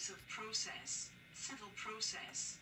purpose of Process, Civil Process.